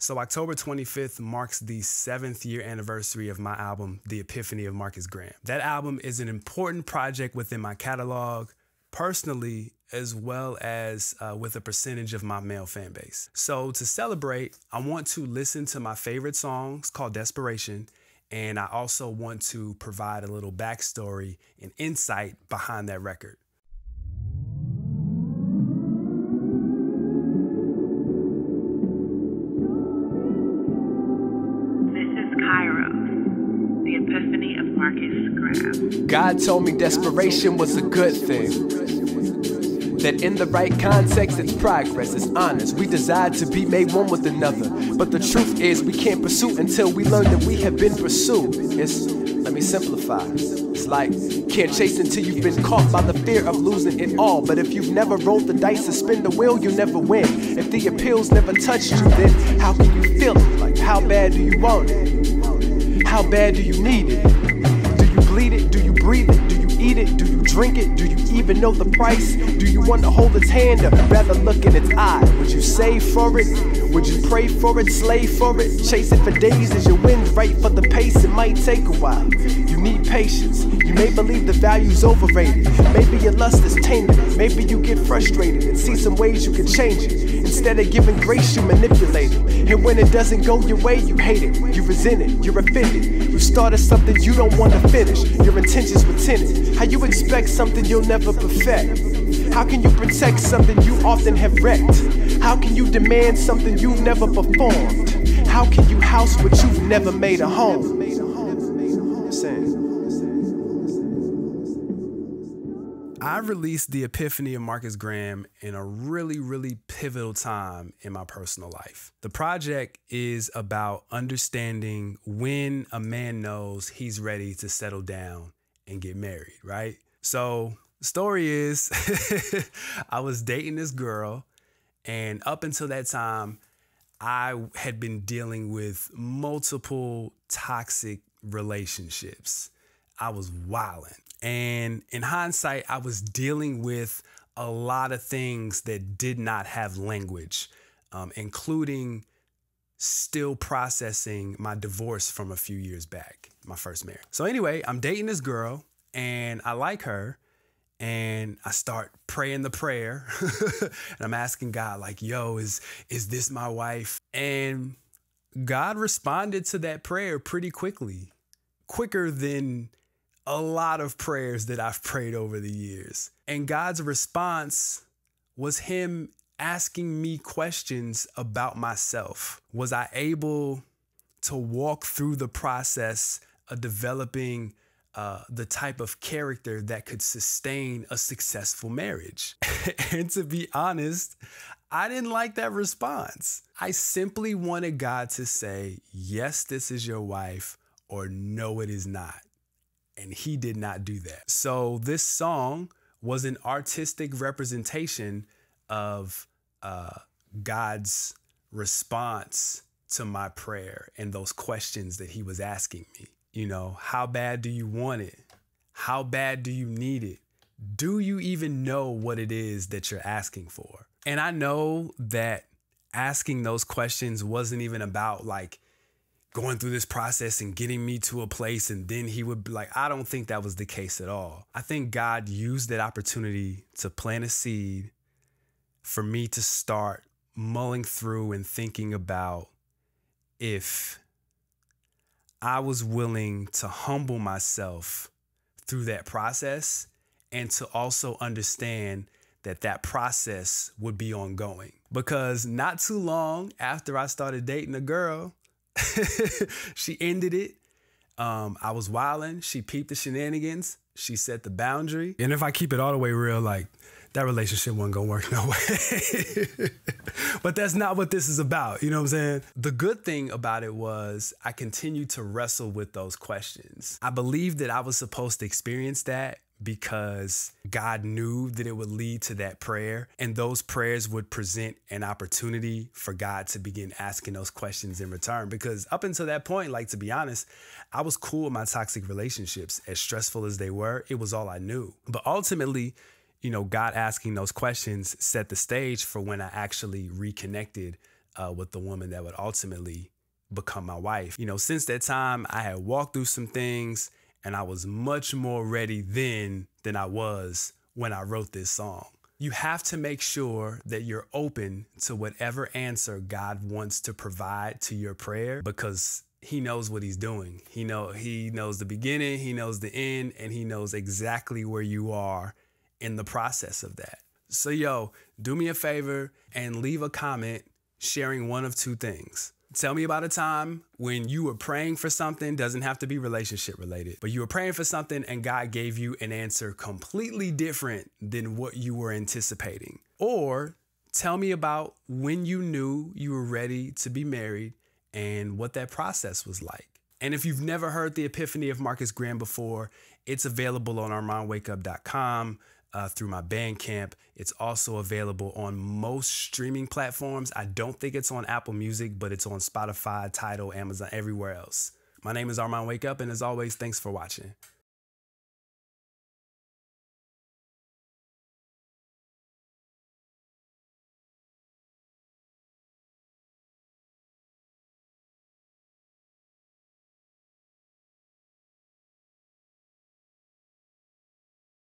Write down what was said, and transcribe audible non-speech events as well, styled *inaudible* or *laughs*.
So, October 25th marks the seventh year anniversary of my album, The Epiphany of Marcus Graham. That album is an important project within my catalog, personally, as well as uh, with a percentage of my male fan base. So, to celebrate, I want to listen to my favorite songs called Desperation. And I also want to provide a little backstory and insight behind that record. God told me desperation was a good thing. That in the right context, it's progress, it's honest. We desire to be made one with another. But the truth is, we can't pursue until we learn that we have been pursued. It's, let me simplify. It's like, can't chase until you've been caught by the fear of losing it all. But if you've never rolled the dice and spin the wheel, you'll never win. If the appeals never touched you, then how can you feel it? Like, how bad do you want it? How bad do you need it? It? You you eat it? Do you drink it? Do you even know the price? Do you want to hold its hand or rather look in its eye? Would you save for it? Would you pray for it, slave for it? Chase it for days as your wind right for the pace? It might take a while. You need patience. You may believe the value's overrated. Maybe your lust is tainted. Maybe you get frustrated and see some ways you can change it. Instead of giving grace, you manipulate it. And when it doesn't go your way, you hate it. You resent it. You're offended. You started something you don't want to finish. Your intentions were tinted. How you expect something you'll never perfect? How can you protect something you often have wrecked? How can you demand something you've never performed? How can you house what you've never made a home? I released The Epiphany of Marcus Graham in a really, really pivotal time in my personal life. The project is about understanding when a man knows he's ready to settle down and get married, right? So, story is *laughs* I was dating this girl, and up until that time, I had been dealing with multiple toxic relationships. I was wilding. And in hindsight, I was dealing with a lot of things that did not have language, um, including still processing my divorce from a few years back, my first marriage. So, anyway, I'm dating this girl and I like her. And I start praying the prayer *laughs* and I'm asking God, like, yo, is, is this my wife? And God responded to that prayer pretty quickly, quicker than a lot of prayers that I've prayed over the years. And God's response was Him asking me questions about myself. Was I able to walk through the process developing uh, the type of character that could sustain a successful marriage? *laughs* and to be honest, I didn't like that response. I simply wanted God to say, Yes, this is your wife, or No, it is not and he did not do that. So this song was an artistic representation of uh, God's response to my prayer and those questions that he was asking me. You know, how bad do you want it? How bad do you need it? Do you even know what it is that you're asking for? And I know that asking those questions wasn't even about like going through this process and getting me to a place and then he would be like i don't think that was the case at all i think god used that opportunity to plant a seed for me to start mulling through and thinking about if i was willing to humble myself through that process and to also understand that that process would be ongoing because not too long after i started dating a girl *laughs* she ended it. Um, I was wilding. She peeped the shenanigans. She set the boundary. And if I keep it all the way real, like that relationship wasn't gonna work *laughs* no way. but that's not what this is about. You know what I'm saying? The good thing about it was I continued to wrestle with those questions. I believed that I was supposed to experience that because God knew that it would lead to that prayer. And those prayers would present an opportunity for God to begin asking those questions in return. Because up until that point, like to be honest, I was cool with my toxic relationships. As stressful as they were, it was all I knew. But ultimately, you know, God asking those questions set the stage for when I actually reconnected uh, with the woman that would ultimately become my wife. You know, since that time, I had walked through some things and I was much more ready then than I was when I wrote this song. You have to make sure that you're open to whatever answer God wants to provide to your prayer because he knows what he's doing. He know he knows the beginning, he knows the end, and he knows exactly where you are in the process of that. So yo, do me a favor and leave a comment sharing one of two things. Tell me about a time when you were praying for something, doesn't have to be relationship related, but you were praying for something and God gave you an answer completely different than what you were anticipating. Or tell me about when you knew you were ready to be married and what that process was like. And if you've never heard the Epiphany of Marcus Graham before, it's available on armondwakeup.com uh, through my Bandcamp. It's also available on most streaming platforms. I don't think it's on Apple Music, but it's on Spotify, Tidal, Amazon, everywhere else. My name is Armond WakeUp, and as always, thanks for watching.